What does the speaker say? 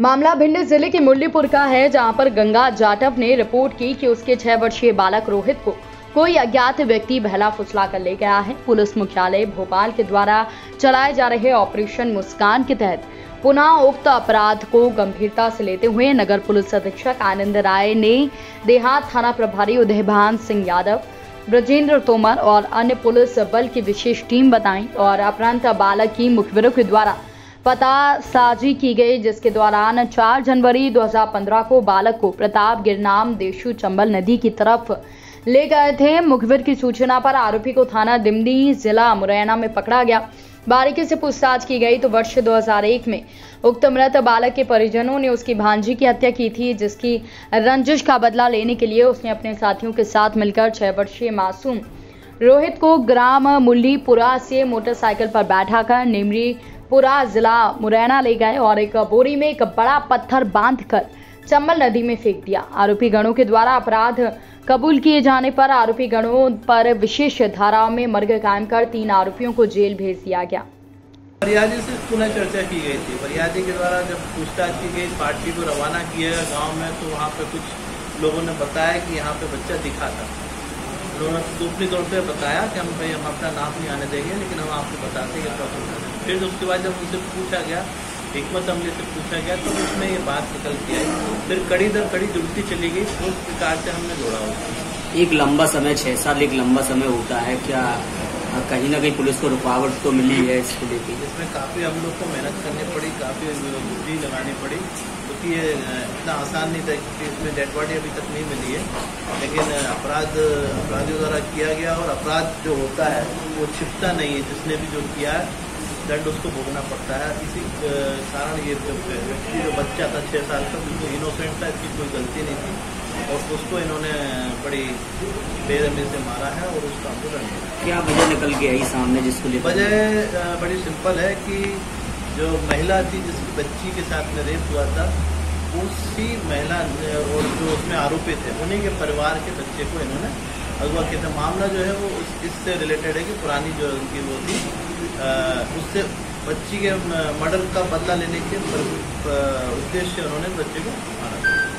मामला भिंड ज़िले के मुरलीपुर का है, जहाँ पर गंगा जाटव ने रिपोर्ट की कि उसके छह वर्षीय बालक रोहित को कोई अज्ञात व्यक्ति बहला फुसला कर ले गया है। पुलिस मुख्यालय भोपाल के द्वारा चलाए जा रहे ऑपरेशन मुस्कान के तहत पुनः उक्त अपराध को गंभीरता से लेते हुए नगर पुलिस अधीक्षक आनंद राय ने देहात थाना प्रभारी उदयभान सिंह यादव, ब्रजेंद्र तोमर और अन्य पुलिस बल की विशेष टीम बताई और अपरांत बालक की मुखबिरों के द्वारा पता साजी की गई, जिसके दौरान 4 जनवरी 2015 को बालक को प्रताप गिरनाम देशु चंबल नदी की तरफ़ ले गए थे। मुखबिर की सूचना पर आरोपी को थाना दिमनी जिला मुरैना में पकड़ा गया। बारीकी से पूछताछ की गई तो वर्ष 2001 में उक्त मृत बालक के परिजनों ने उसकी भांजी की हत्या की थी, जिसकी रंजिश का बदला लेने के लिए उसने अपने साथियों के साथ मिलकर छह वर्षीय मासूम रोहित को ग्राम मुल्लीपुरा से मोटरसाइकिल पर बैठाकर निमरी पुरा जिला मुरैना ले गए और एक बोरी में एक बड़ा पत्थर बांधकर चंबल नदी में फेंक दिया। आरोपी गणों के द्वारा अपराध कबूल किए जाने पर आरोपी गणों पर विशेष धाराओं में मर्ग कायम कर तीन आरोपियों को जेल भेज दिया गया। फरियादी से पुनः चर्चा की गई थी। फरियादी के द्वारा जब पूछताछ की गई, पार्टी को रवाना किया गाँव में तो वहाँ पे कुछ लोगों ने बताया कि यहाँ पे बच्चा दिखा था। उन्होंने दूसरी तौर पर बताया कि हम भाई, हम अपना नाम नहीं आने देंगे, लेकिन हम आपको बताते हैं प्रॉब्लम फिर उसके बाद जब उनसे पूछा गया, हिकमत अमले से पूछा गया तो उसमें ये बात निकल के आई। फिर कड़ी दर कड़ी जुड़ती चली गई उस प्रकार से हमने जोड़ा हुआ एक लंबा समय, छह साल एक लंबा समय होता है, क्या कहीं ना कहीं पुलिस को रुकावट तो मिली है इसको लेकर इसमें काफ़ी हम लोग को मेहनत करनी पड़ी, काफ़ी बुद्धि लगानी पड़ी, क्योंकि ये इतना आसान नहीं था क्योंकि इसमें डेड बॉडी अभी तक नहीं मिली है। लेकिन अपराध, अपराधियों द्वारा किया गया और अपराध जो होता है, वो छिपता नहीं है, जिसने भी जो किया है दंड उसको भोगना पड़ता है। इसी कारण ये व्यक्ति जो बच्चा था छः साल का बिल्कुल इनोसेंट था इसकी कोई गलती नहीं थी। और उसको इन्होंने बड़ी बेरहमी से मारा है और उसका दंड क्या वजह निकल के आई सामने जिसको वजह बड़ी सिंपल है कि जो महिला थी जिसकी बच्ची के साथ में रेप हुआ था उसी महिला और जो उसमें आरोपी थे उन्हीं के परिवार के बच्चे को इन्होंने अगवा किया था। मामला जो है वो इससे रिलेटेड है कि पुरानी जो उनकी वो थी उससे बच्ची के मर्डर का बदला लेने के उद्देश्य उन्होंने बच्चे को मारा।